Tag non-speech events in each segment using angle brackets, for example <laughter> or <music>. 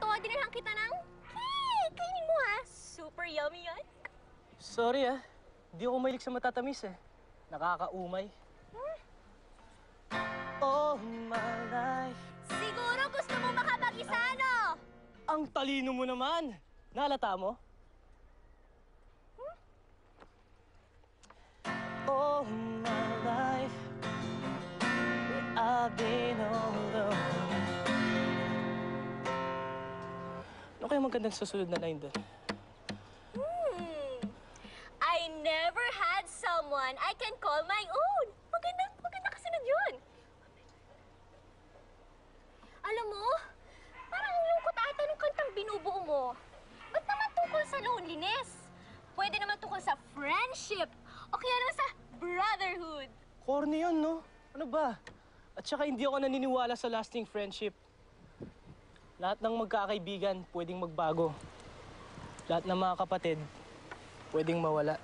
to, dinalhan kita ng cake. Kainin mo ha. Super yummy yan. Sorry ah, di ako mahilig sa matatamis eh. Nakakaumay. Oh my life, Siguro gusto mo makapag-isa, no? ang talino mo naman. Nalata mo? Kaya magandang susunod na line doon? Hmm. I never had someone I can call my own. Maganda, maganda kasunod yun. Alam mo, parang ang lungkot ata nung kantang binubuo mo. Ba't naman tungkol sa loneliness? Pwede naman tungkol sa friendship o kaya naman sa brotherhood. Corny yun, no? Ano ba? At saka hindi ako naniniwala sa lasting friendship. Lahat ng magkakaibigan pwedeng magbago. Lahat ng mga kapatid pwedeng mawala.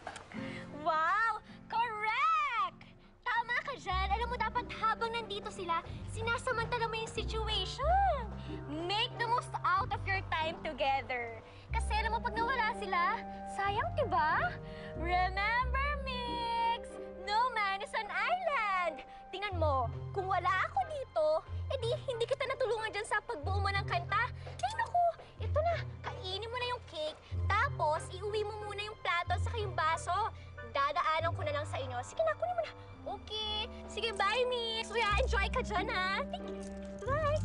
Wow! Correct! Tama ka dyan. Alam mo, dapat habang nandito sila, sinasamantala mo yung situation. Make the most out of your time together. Kasi alam mo, pag nawala sila, sayang, diba? Remember, Mix? No man is an island. Tingnan mo, kung wala ako dito, edi hindi kita natulungan dyan sa pagbuo mo ng kanta. Ito na, kainin mo na yung cake, tapos iuwi mo muna yung plato at saka yung baso. Dadaanan ko na lang sa inyo. Sige na, kunin mo na. Okay. Sige, bye, Miss. Kuya, enjoy ka dyan, ha? Thank you. Bye.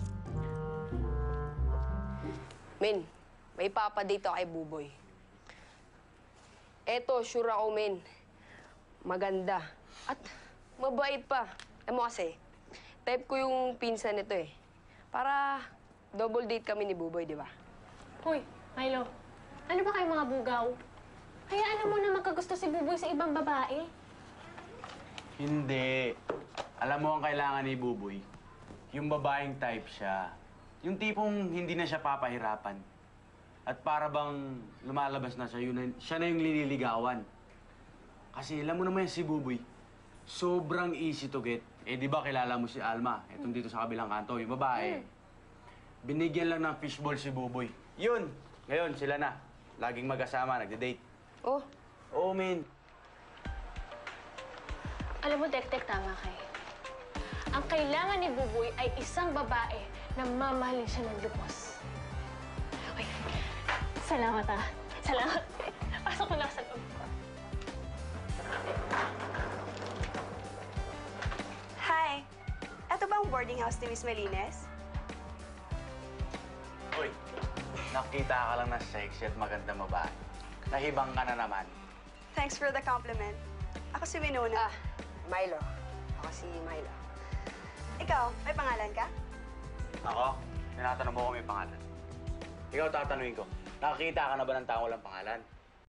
Men, may papa dito kay Buboy. Eto, sure ako, men. Maganda. At mabait pa. Alam mo kasi, type ko yung pinsan nito eh. Para double date kami ni Buboy, di ba? Hoy, Milo. Ano ba kayo mga bugaw? Hayaan mo na magkagusto si Buboy sa ibang babae. Hindi. Alam mo ang kailangan ni Buboy? Yung babaeng type siya. Yung tipong hindi na siya papahirapan. At para bang lumalabas na siya, yun na, siya na yung liniligawan. Kasi alam mo naman si Buboy, sobrang easy to get. Eh di ba kilala mo si Alma, etong dito sa kabilang kanto, yung babae. Binigyan lang ng fishball si Buboy. Yun! Ngayon, sila na. Laging magkasama, nagde-date. Oh, Oo, men. Alam mo, Tek-Tek, tama kay. Ang kailangan ni Buboy ay isang babae na mamahalin siya ng lubos. Uy, salamat ah. Salamat. <laughs> Pasok ko na sa loob. Hi! Ito ba ang boarding house ni Miss Melines? Nakita ka lang na sexy at maganda babae. Nahibang ka na naman. Thanks for the compliment. Ako si Winona. ah, Milo. Ako si Milo. Ikaw, may pangalan ka? Ako, tinatanong mo kung may pangalan. Ikaw tatanungin ko, nakakita ka na ba ng tao walang pangalan?